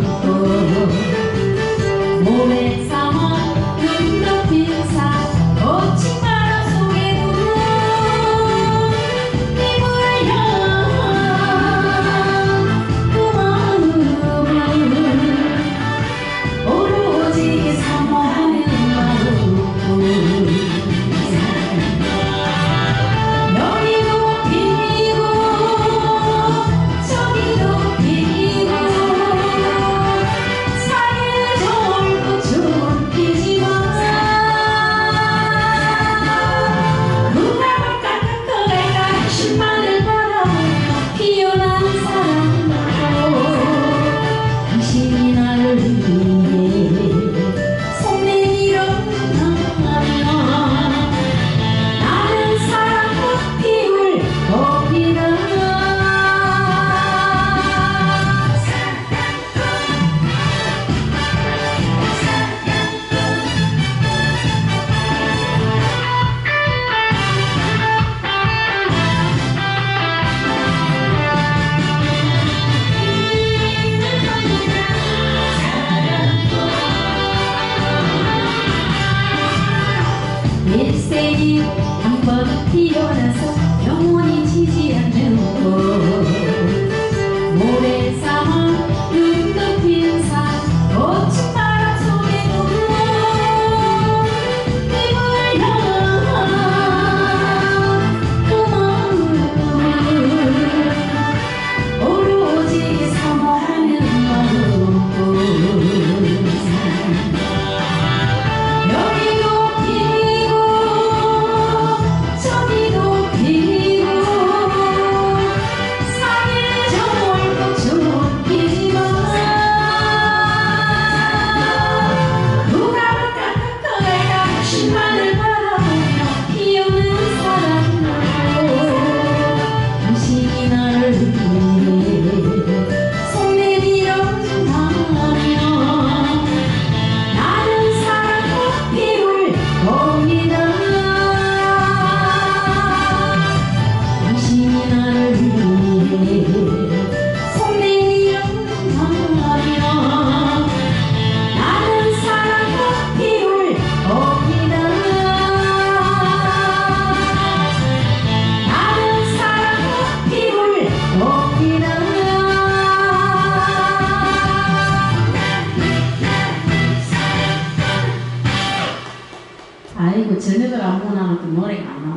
Thank you. You. 나보呢는또노래가안 나.